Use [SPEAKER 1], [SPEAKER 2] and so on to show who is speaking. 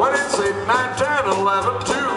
[SPEAKER 1] When
[SPEAKER 2] it's eight, 9, 10, 11, 2,